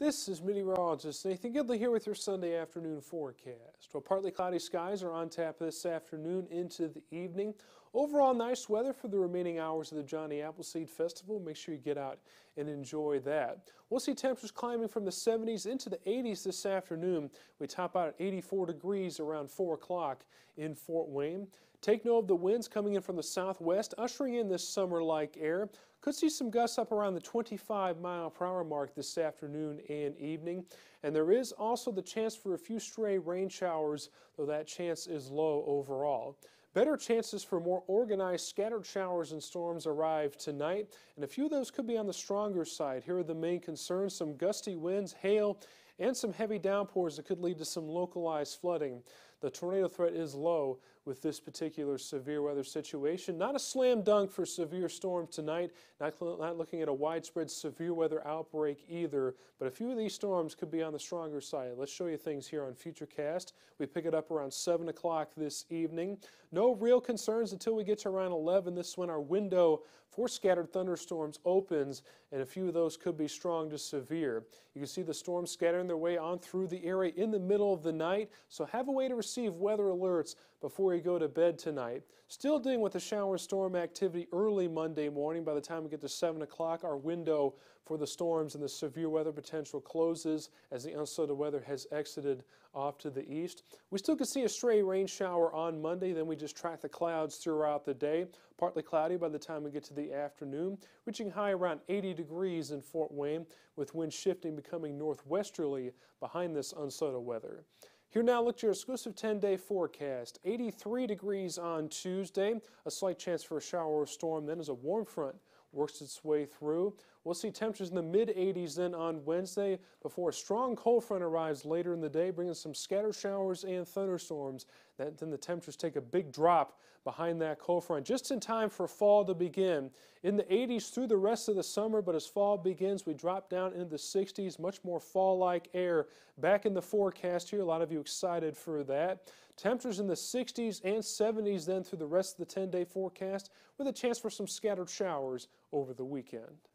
This is meteorologist Nathan Gidley here with your Sunday afternoon forecast. Well, partly cloudy skies are on tap this afternoon into the evening. Overall, nice weather for the remaining hours of the Johnny Appleseed Festival. Make sure you get out and enjoy that. We'll see temperatures climbing from the 70s into the 80s this afternoon. We top out at 84 degrees around 4 o'clock in Fort Wayne. Take note of the winds coming in from the southwest, ushering in this summer-like air. Could see some gusts up around the 25 mile per hour mark this afternoon and evening. And there is also the chance for a few stray rain showers, though that chance is low overall. Better chances for more organized scattered showers and storms arrive tonight, and a few of those could be on the stronger side. Here are the main concerns, some gusty winds, hail, and some heavy downpours that could lead to some localized flooding. The tornado threat is low with this particular severe weather situation. Not a slam dunk for severe storm tonight. Not, not looking at a widespread severe weather outbreak either, but a few of these storms could be on the stronger side. Let's show you things here on Futurecast. We pick it up around 7 o'clock this evening. No real concerns until we get to around 11. This is when our window for scattered thunderstorms opens, and a few of those could be strong to severe. You can see the storms scattering their way on through the area in the middle of the night, so have a way to receive weather alerts before you go to bed tonight. Still dealing with the shower storm activity early Monday morning. By the time we get to 7 o'clock, our window for the storms and the severe weather potential closes as the unsettled weather has exited off to the east. We still could see a stray rain shower on Monday, then we just track the clouds throughout the day. Partly cloudy by the time we get to the afternoon, reaching high around 80 degrees in Fort Wayne, with winds shifting becoming northwesterly behind this unsettled weather. Here now, look at your exclusive 10-day forecast. 83 degrees on Tuesday, a slight chance for a shower or storm then as a warm front works its way through. We'll see temperatures in the mid 80s then on Wednesday before a strong cold front arrives later in the day, bringing some scattered showers and thunderstorms. That, then the temperatures take a big drop behind that cold front just in time for fall to begin. In the 80s through the rest of the summer, but as fall begins, we drop down into the 60s, much more fall-like air back in the forecast here. A lot of you excited for that. Temperatures in the 60s and 70s then through the rest of the 10-day forecast with a chance for some scattered showers over the weekend.